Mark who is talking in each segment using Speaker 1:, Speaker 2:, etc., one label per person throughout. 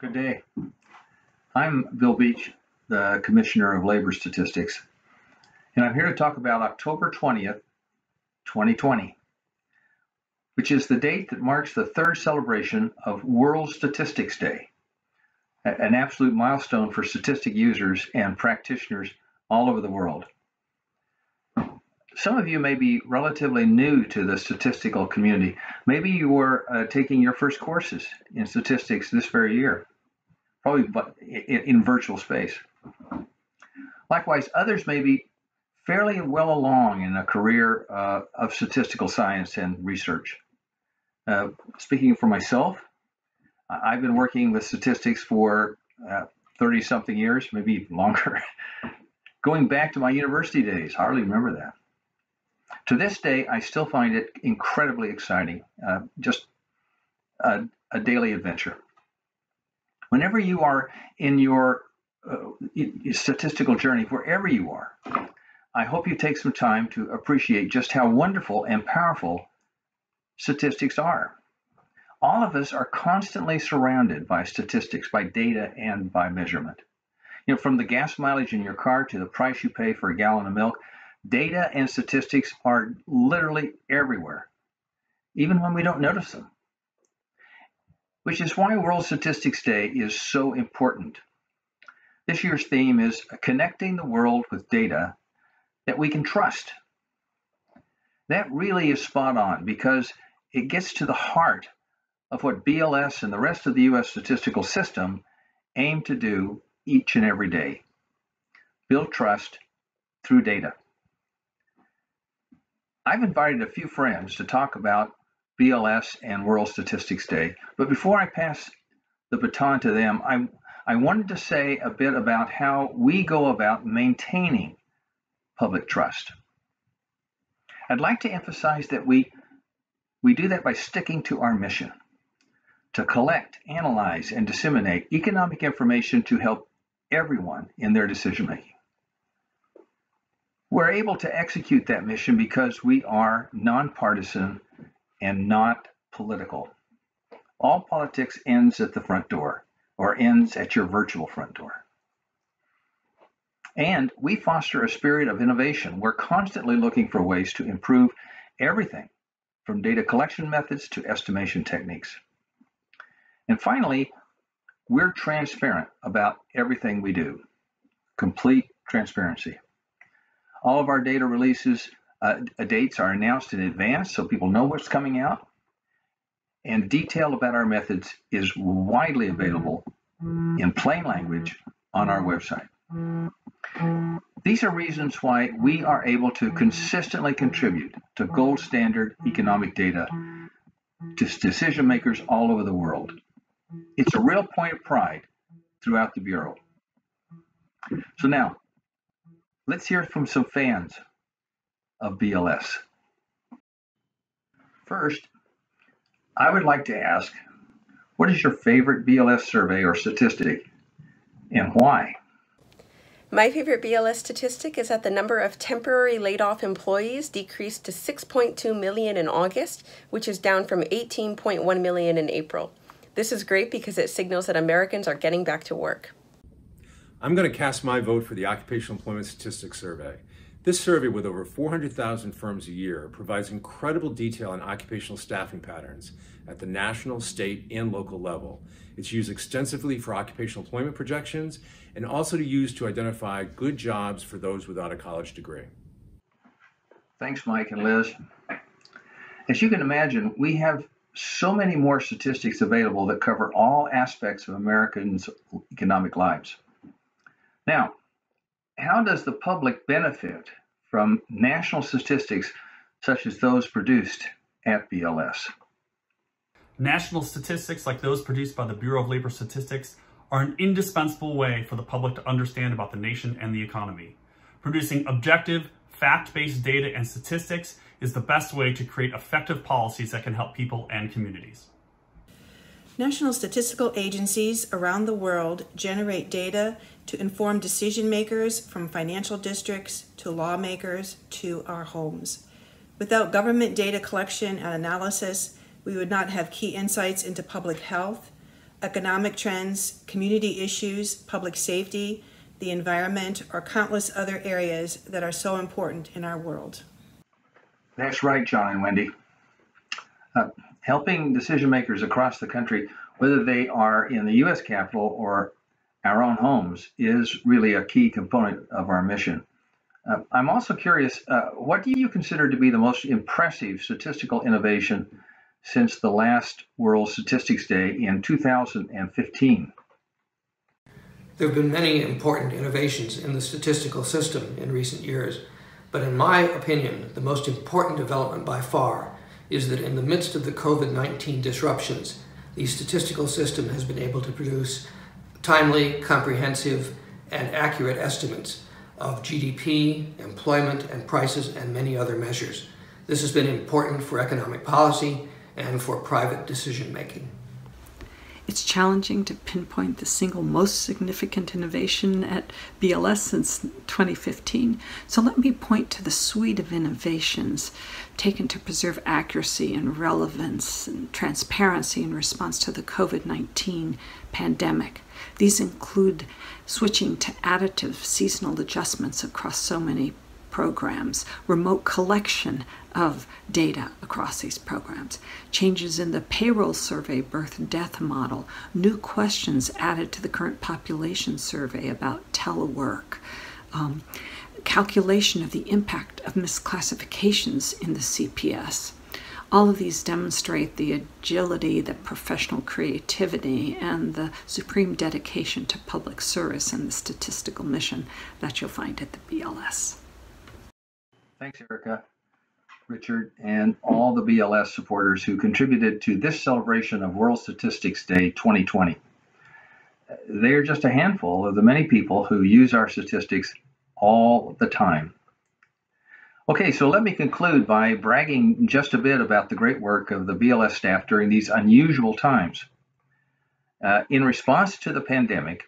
Speaker 1: Good day. I'm Bill Beach, the Commissioner of Labor Statistics, and I'm here to talk about October 20th, 2020, which is the date that marks the third celebration of World Statistics Day, an absolute milestone for statistic users and practitioners all over the world. Some of you may be relatively new to the statistical community. Maybe you were uh, taking your first courses in statistics this very year, probably in, in virtual space. Likewise, others may be fairly well along in a career uh, of statistical science and research. Uh, speaking for myself, I've been working with statistics for 30 uh, something years, maybe longer, going back to my university days. I Hardly remember that. To this day, I still find it incredibly exciting, uh, just a, a, daily adventure. Whenever you are in your uh, statistical journey, wherever you are, I hope you take some time to appreciate just how wonderful and powerful statistics are. All of us are constantly surrounded by statistics, by data, and by measurement. You know, from the gas mileage in your car to the price you pay for a gallon of milk, Data and statistics are literally everywhere, even when we don't notice them. Which is why World Statistics Day is so important. This year's theme is connecting the world with data that we can trust. That really is spot on because it gets to the heart of what BLS and the rest of the US statistical system aim to do each and every day build trust through data. I've invited a few friends to talk about BLS and World Statistics Day, but before I pass the baton to them, I, I wanted to say a bit about how we go about maintaining public trust. I'd like to emphasize that we, we do that by sticking to our mission to collect, analyze, and disseminate economic information to help everyone in their decision making. We're able to execute that mission because we are nonpartisan and not political. All politics ends at the front door or ends at your virtual front door. And we foster a spirit of innovation. We're constantly looking for ways to improve everything from data collection methods to estimation techniques. And finally, we're transparent about everything we do. Complete transparency. All of our data releases uh, dates are announced in advance so people know what's coming out. And detail about our methods is widely available in plain language on our website. These are reasons why we are able to consistently contribute to gold standard economic data to decision makers all over the world. It's a real point of pride throughout the Bureau. So now, Let's hear from some fans of BLS. First, I would like to ask, what is your favorite BLS survey or statistic and why?
Speaker 2: My favorite BLS statistic is that the number of temporary laid off employees decreased to 6.2 million in August, which is down from 18.1 million in April. This is great because it signals that Americans are getting back to work.
Speaker 3: I'm going to cast my vote for the Occupational Employment Statistics Survey. This survey, with over 400,000 firms a year, provides incredible detail on occupational staffing patterns at the national, state, and local level. It's used extensively for occupational employment projections and also to use to identify good jobs for those without a college degree.
Speaker 1: Thanks, Mike and Liz. As you can imagine, we have so many more statistics available that cover all aspects of Americans' economic lives. Now, how does the public benefit from national statistics such as those produced at BLS?
Speaker 4: National statistics like those produced by the Bureau of Labor Statistics are an indispensable way for the public to understand about the nation and the economy. Producing objective, fact-based data and statistics is the best way to create effective policies that can help people and communities.
Speaker 5: National statistical agencies around the world generate data to inform decision makers from financial districts to lawmakers to our homes. Without government data collection and analysis, we would not have key insights into public health, economic trends, community issues, public safety, the environment, or countless other areas that are so important in our world.
Speaker 1: That's right, John and Wendy. Uh, helping decision makers across the country, whether they are in the U.S. Capitol or our own homes, is really a key component of our mission. Uh, I'm also curious, uh, what do you consider to be the most impressive statistical innovation since the last World Statistics Day in 2015?
Speaker 6: There have been many important innovations in the statistical system in recent years, but in my opinion, the most important development by far is that in the midst of the COVID-19 disruptions, the statistical system has been able to produce timely, comprehensive, and accurate estimates of GDP, employment, and prices, and many other measures. This has been important for economic policy and for private decision making.
Speaker 7: It's challenging to pinpoint the single most significant innovation at BLS since 2015. So let me point to the suite of innovations taken to preserve accuracy and relevance and transparency in response to the COVID 19 pandemic. These include switching to additive seasonal adjustments across so many programs, remote collection of data across these programs, changes in the payroll survey birth death model, new questions added to the current population survey about telework. Um, calculation of the impact of misclassifications in the CPS. All of these demonstrate the agility, the professional creativity, and the supreme dedication to public service and the statistical mission that you'll find at the BLS.
Speaker 1: Thanks, Erica, Richard, and all the BLS supporters who contributed to this celebration of World Statistics Day 2020. They are just a handful of the many people who use our statistics all the time. Okay, so let me conclude by bragging just a bit about the great work of the BLS staff during these unusual times. Uh, in response to the pandemic,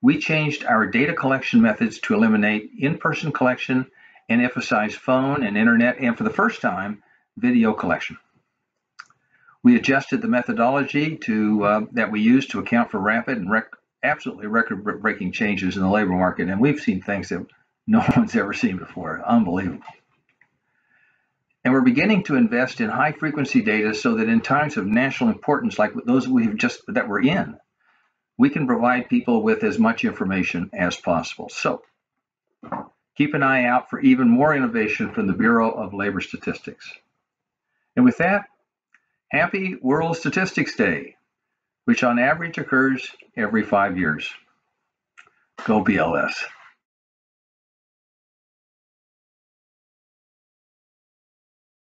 Speaker 1: we changed our data collection methods to eliminate in person collection and emphasize phone and internet, and for the first time, video collection. We adjusted the methodology to uh, that we use to account for rapid and rec- absolutely record-breaking changes in the labor market, and we've seen things that no one's ever seen before. Unbelievable. And we're beginning to invest in high-frequency data so that in times of national importance, like those we've just that we're in, we can provide people with as much information as possible. So Keep an eye out for even more innovation from the Bureau of Labor Statistics. And with that, happy World Statistics Day, which on average occurs every five years. Go BLS.